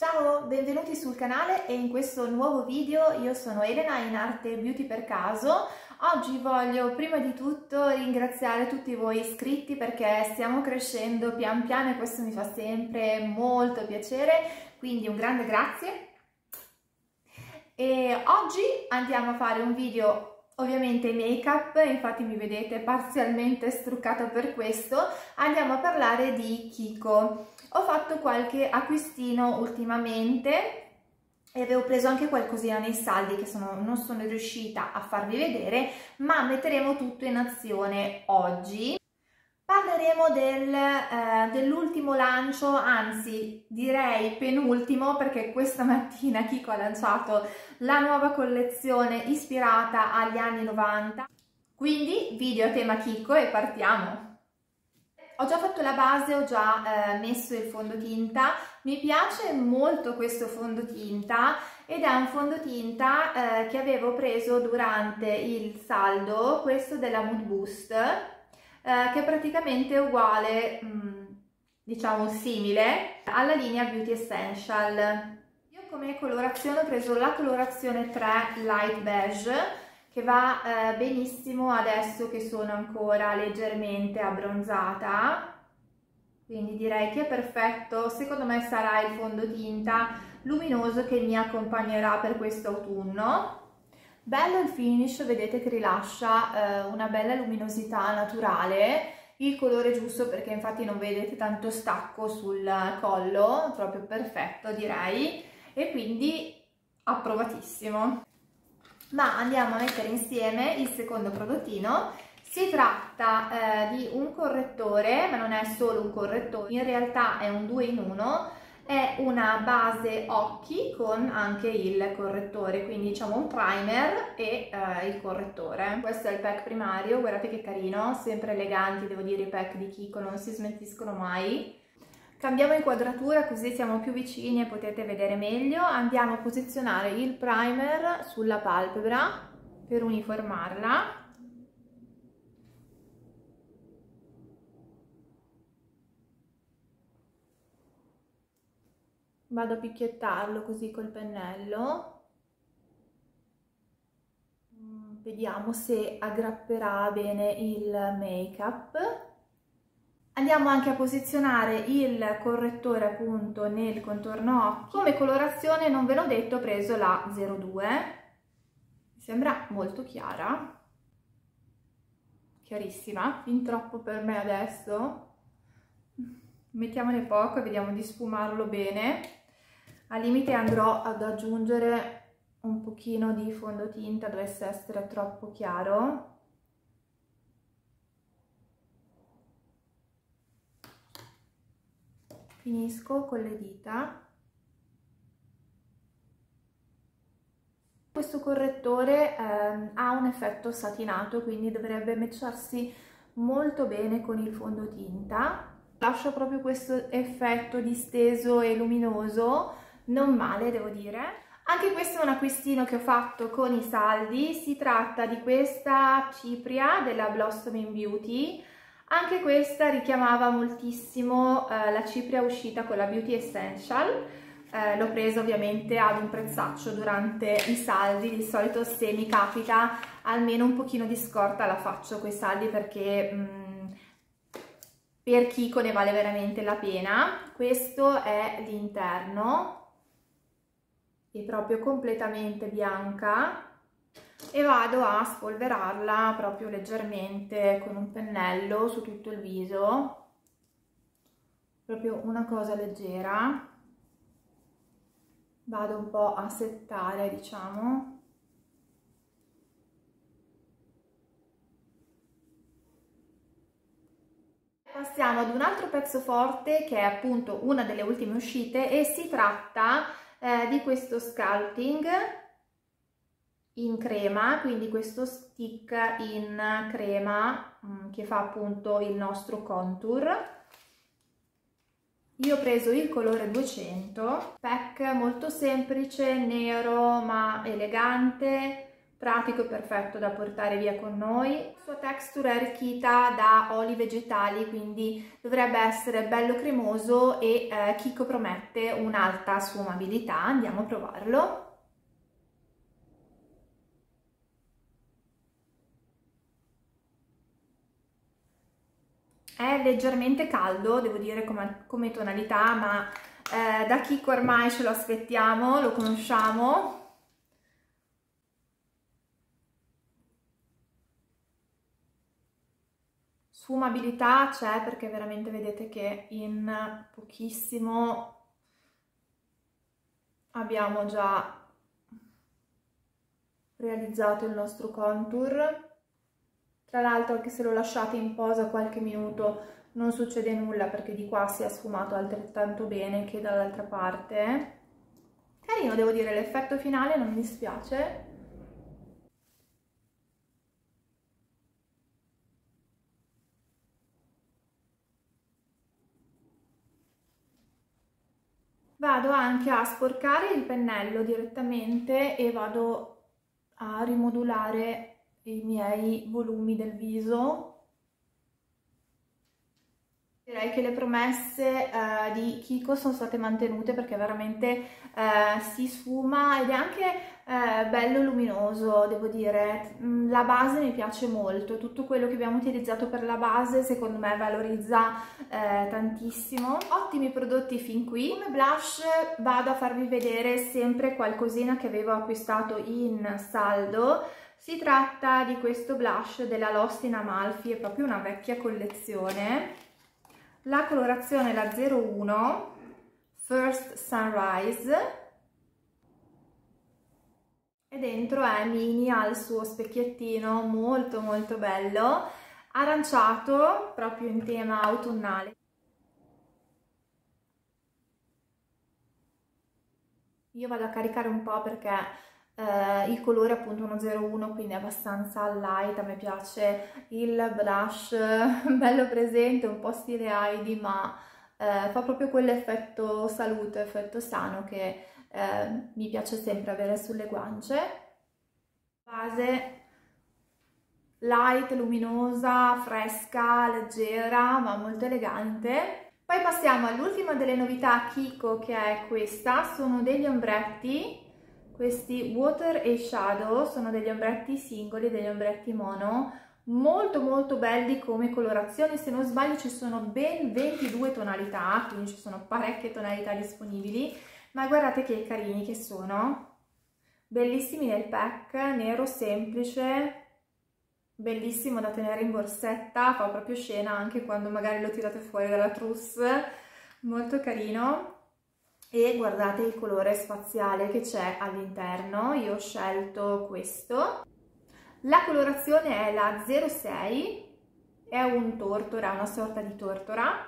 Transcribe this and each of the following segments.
Ciao, benvenuti sul canale e in questo nuovo video io sono Elena in arte Beauty per caso. Oggi voglio prima di tutto ringraziare tutti voi iscritti perché stiamo crescendo pian piano e questo mi fa sempre molto piacere, quindi un grande grazie. E oggi andiamo a fare un video ovviamente make up, infatti mi vedete parzialmente struccata per questo, andiamo a parlare di Kiko. Ho fatto qualche acquistino ultimamente e avevo preso anche qualcosina nei saldi che sono, non sono riuscita a farvi vedere, ma metteremo tutto in azione oggi. Parleremo del, eh, dell'ultimo lancio, anzi direi penultimo perché questa mattina Kiko ha lanciato la nuova collezione ispirata agli anni 90. Quindi video a tema Kiko e partiamo! Ho già fatto la base, ho già eh, messo il fondotinta, mi piace molto questo fondotinta ed è un fondotinta eh, che avevo preso durante il saldo, questo della Mood Boost, eh, che è praticamente uguale, mh, mm, diciamo simile, alla linea Beauty Essential. Io come colorazione ho preso la colorazione 3 Light Beige, che va eh, benissimo adesso che sono ancora leggermente abbronzata. Quindi direi che è perfetto. Secondo me sarà il fondotinta luminoso che mi accompagnerà per questo autunno bello il finish vedete che rilascia eh, una bella luminosità naturale il colore giusto perché infatti non vedete tanto stacco sul collo proprio perfetto direi e quindi approvatissimo. Ma andiamo a mettere insieme il secondo prodottino. Si tratta eh, di un correttore, ma non è solo un correttore, in realtà è un 2 in 1, è una base occhi con anche il correttore, quindi diciamo un primer e eh, il correttore. Questo è il pack primario, guardate che carino, sempre eleganti, devo dire i pack di Kiko non si smentiscono mai. Cambiamo inquadratura così siamo più vicini e potete vedere meglio. Andiamo a posizionare il primer sulla palpebra per uniformarla. Vado a picchiettarlo così col pennello. Mm, vediamo se aggrapperà bene il make-up. Andiamo anche a posizionare il correttore appunto nel contorno occhi. Come colorazione non ve l'ho detto, ho preso la 02. Mi sembra molto chiara. Chiarissima, fin troppo per me adesso. Mettiamone poco e vediamo di sfumarlo bene. Al limite andrò ad aggiungere un pochino di fondotinta, dovesse essere troppo chiaro. Finisco con le dita. Questo correttore eh, ha un effetto satinato quindi dovrebbe matcharsi molto bene con il fondotinta. Lascia proprio questo effetto disteso e luminoso non male devo dire. Anche questo è un acquistino che ho fatto con i saldi. Si tratta di questa cipria della Blossoming Beauty. Anche questa richiamava moltissimo eh, la cipria uscita con la Beauty Essential, eh, l'ho presa ovviamente ad un prezzaccio durante i saldi, di solito se mi capita almeno un pochino di scorta la faccio con i saldi perché mh, mm, per Kiko ne vale veramente la pena. Questo è l'interno, è proprio completamente bianca, e vado a spolverarla proprio leggermente con un pennello su tutto il viso. Proprio una cosa leggera. Vado un po' a settare diciamo. Passiamo ad un altro pezzo forte che è appunto una delle ultime uscite e si tratta eh, di questo sculpting in crema, quindi questo stick in crema mm, che fa appunto il nostro contour. Io ho preso il colore 200, pack molto semplice, nero ma elegante, pratico e perfetto da portare via con noi. La sua texture è arricchita da oli vegetali, quindi dovrebbe essere bello cremoso e eh, Kiko promette un'alta sfumabilità. Andiamo a provarlo. È leggermente caldo, devo dire come, come tonalità, ma eh, da Kiko ormai ce lo aspettiamo, lo conosciamo, sfumabilità c'è perché veramente vedete che in pochissimo abbiamo già realizzato il nostro contour. Tra l'altro anche se lo lasciate in posa qualche minuto non succede nulla perché di qua si è sfumato altrettanto bene che dall'altra parte. Carino devo dire l'effetto finale non mi dispiace vado anche a sporcare il pennello direttamente e vado a rimodulare i miei volumi del viso Direi che le promesse eh, di Kiko sono state mantenute perché veramente eh, si sfuma ed è anche eh, bello luminoso, devo dire. Mm, la base mi piace molto, tutto quello che abbiamo utilizzato per la base secondo me valorizza tantissimo. Ottimi prodotti fin qui. Come blush vado a farvi vedere sempre qualcosina che avevo acquistato in saldo. Si tratta di questo blush della Lost in Amalfi, è proprio una vecchia collezione la colorazione è la 01 First Sunrise. E dentro è mini al suo specchiettino molto molto bello aranciato proprio in tema autunnale. Io vado a caricare un po' perché eh, il colore appunto uno 01 quindi è abbastanza light, a me piace il blush bello presente, un po' stile Heidi ma eh, fa proprio quell'effetto salute, effetto sano che eh, mi piace sempre avere sulle guance. Base light, luminosa, fresca, leggera ma molto elegante. Poi passiamo all'ultima delle novità Kiko che è questa, sono degli ombretti questi water e shadow sono degli ombretti singoli, degli ombretti mono, molto molto belli come colorazioni, se non sbaglio ci sono ben 22 tonalità, quindi ci sono parecchie tonalità disponibili, ma guardate che carini che sono, bellissimi nel pack, nero semplice, bellissimo da tenere in borsetta, fa proprio scena anche quando magari lo tirate fuori dalla trousse, molto carino e guardate il colore spaziale che c'è all'interno, io ho scelto questo. La colorazione è la 06, è un tortora, una sorta di tortora,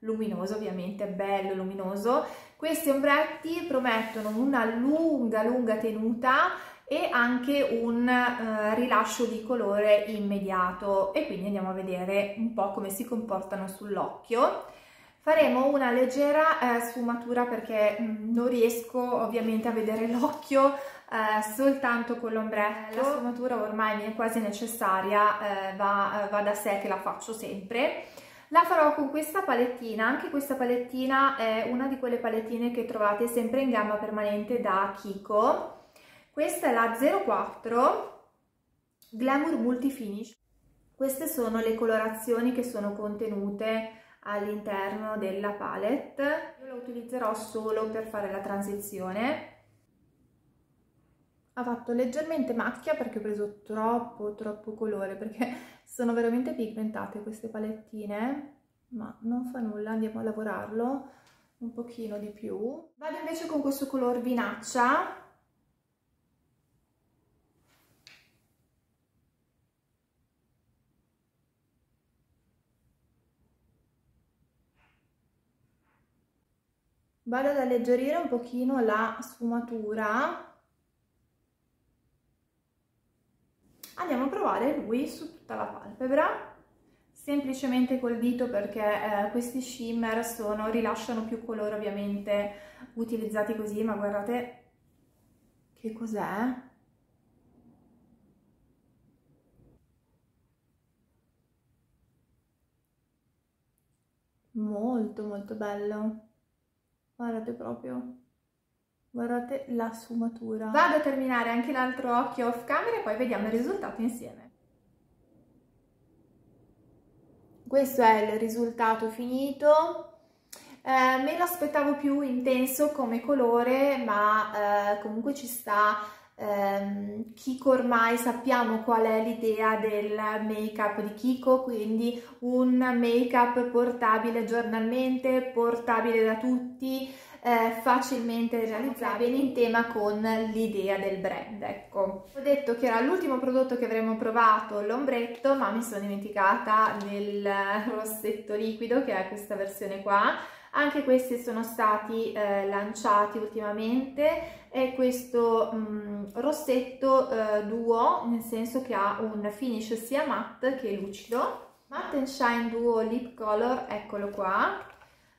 luminoso ovviamente, bello luminoso. Questi ombretti promettono una lunga lunga tenuta e anche un uh, rilascio di colore immediato e quindi andiamo a vedere un po' come si comportano sull'occhio. Faremo una leggera eh, sfumatura perché mh, mm, non riesco ovviamente a vedere l'occhio eh, soltanto con l'ombretto. La sfumatura ormai mi è quasi necessaria, eh, va, va da sé che la faccio sempre. La farò con questa palettina, anche questa palettina è una di quelle palettine che trovate sempre in gamma permanente da Kiko. Questa è la 04 Glamour Multi Finish. Queste sono le colorazioni che sono contenute all'interno della palette. Io la utilizzerò solo per fare la transizione. Ha fatto leggermente macchia perché ho preso troppo troppo colore perché sono veramente pigmentate queste palettine ma non fa nulla, andiamo a lavorarlo un pochino di più. Vado invece con questo color vinaccia vado ad alleggerire un pochino la sfumatura. Andiamo a provare lui su tutta la palpebra. Semplicemente col dito perché eh, questi shimmer sono, rilasciano più colore ovviamente utilizzati così ma guardate che cos'è. Molto molto bello guardate proprio. Guardate la sfumatura. Vado a terminare anche l'altro occhio off camera e poi vediamo il risultato insieme. Questo è il risultato finito. Eh, me lo aspettavo più intenso come colore ma eh, comunque ci sta ehm, Kiko ormai sappiamo qual è l'idea del make up di Kiko quindi un make up portabile giornalmente portabile da tutti eh, facilmente realizzabile in tema con l'idea del brand ecco. Ho detto che era l'ultimo prodotto che avremmo provato l'ombretto ma mi sono dimenticata del rossetto liquido che è questa versione qua anche questi sono stati eh, lanciati ultimamente è questo mh, mm, rossetto eh, duo nel senso che ha un finish sia matte che lucido matte shine duo lip color eccolo qua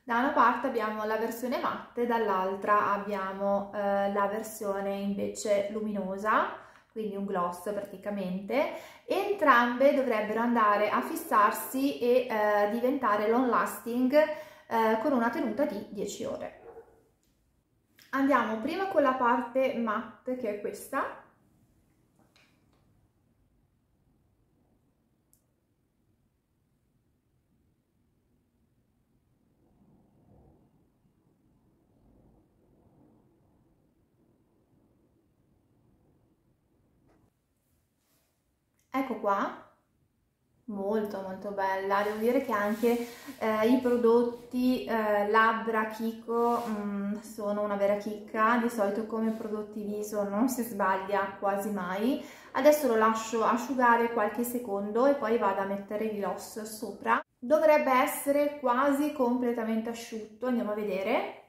da una parte abbiamo la versione matte, dall'altra abbiamo eh, la versione invece luminosa, quindi un gloss praticamente. Entrambe dovrebbero andare a fissarsi e eh, diventare long lasting eh, con una tenuta di 10 ore. Andiamo prima con la parte matte che è questa, ecco qua molto molto bella. Devo dire che anche eh, i prodotti eh, labbra Kiko mh, mm, sono una vera chicca. Di solito come prodotti viso non si sbaglia quasi mai. Adesso lo lascio asciugare qualche secondo e poi vado a mettere il gloss sopra. Dovrebbe essere quasi completamente asciutto. Andiamo a vedere.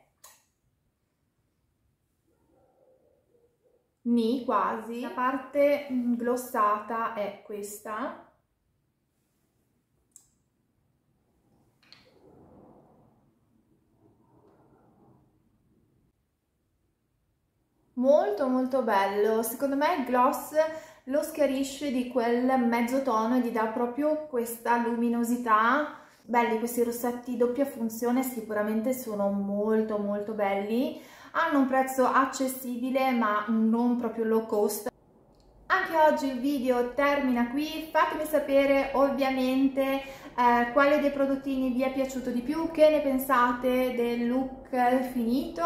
Ni quasi. La parte glossata è questa. Molto molto bello, secondo me il gloss lo schiarisce di quel mezzo tono e gli dà proprio questa luminosità. Belli questi rossetti doppia funzione, sicuramente sono molto molto belli hanno un prezzo accessibile ma non proprio low cost. Anche oggi il video termina qui, fatemi sapere ovviamente eh, quale dei prodottini vi è piaciuto di più, che ne pensate del look finito,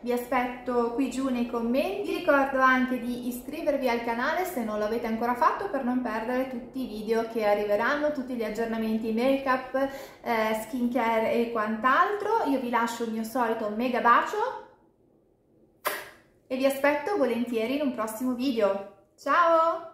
vi aspetto qui giù nei commenti, vi ricordo anche di iscrivervi al canale se non l'avete ancora fatto per non perdere tutti i video che arriveranno, tutti gli aggiornamenti make up, eh, skincare e quant'altro, io vi lascio il mio solito mega bacio e vi aspetto volentieri in un prossimo video. Ciao!